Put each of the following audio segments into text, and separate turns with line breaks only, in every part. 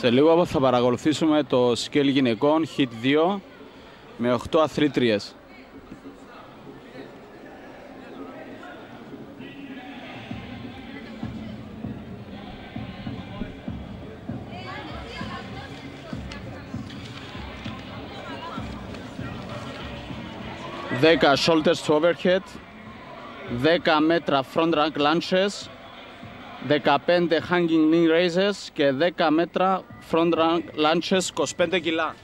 Σε λίγο θα παρακολουθήσουμε το σκέλ γυναικών Hit 2 με 8 αθλήτριες. Δέκα shoulders to overhead, 10 μέτρα front rank lunges, 15 hanging knee raises και 10 μέτρα front rank lunges 25 κιλά.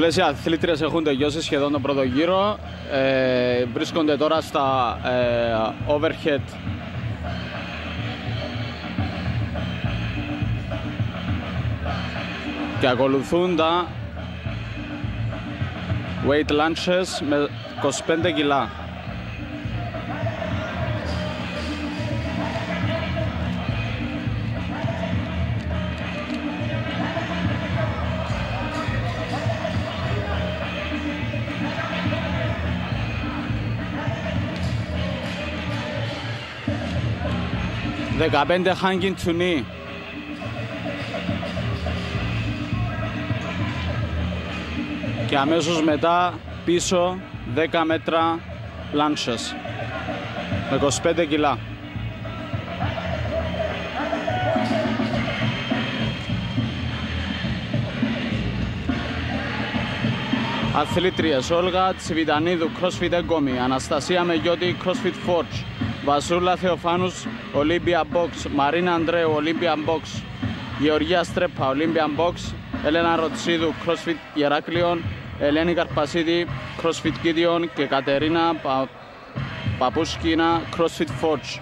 Όλες οι αθλήτριες έχουν τελειώσει σχεδόν τον πρώτο γύρο. Ε, βρίσκονται τώρα στα ε, overhead και ακολουθούν τα weight lunches με 25 κιλά. 15 hanging to knee. Και αμέσως μετά πίσω 10 μέτρα lunches με 25 κιλά. Αθλήτριες Όλγα Τσιβιτανίδου CrossFit Egomi, Αναστασία Μεγιώτη CrossFit Forge, Βασούλα Θεοφάνους Olympia Box, Μαρίνα Αντρέου Olympia Box, Γεωργία Στρέπα Olympia Box, Έλενα Ροτσίδου CrossFit Γεράκλειον, Ελένη Καρπασίδη CrossFit Gideon και Κατερίνα Πα... Παπούσκινα CrossFit Forge.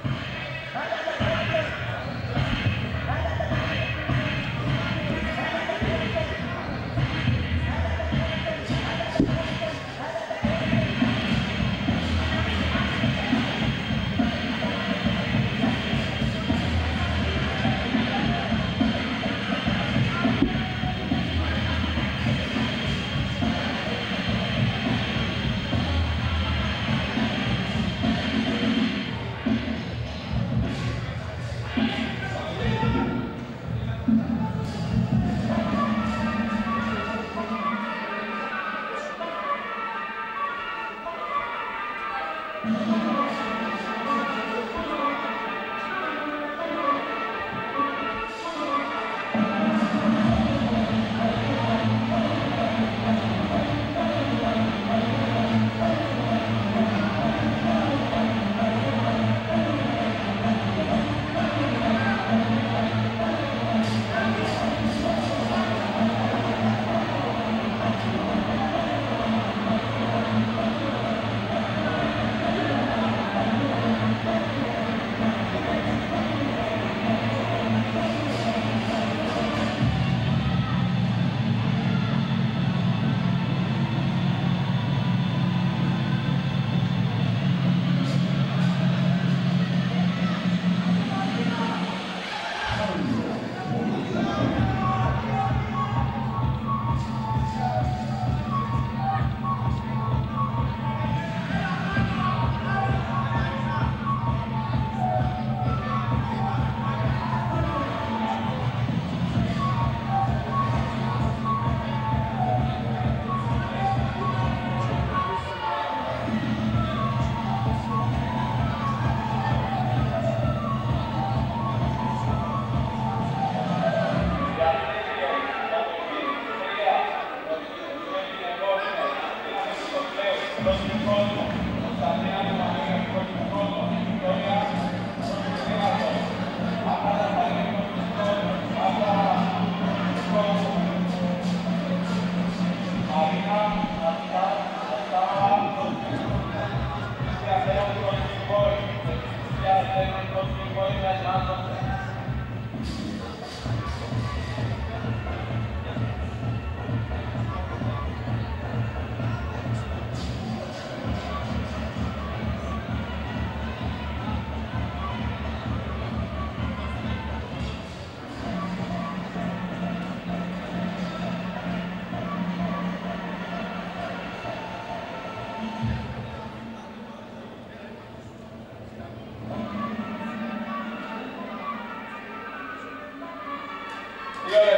Yeah.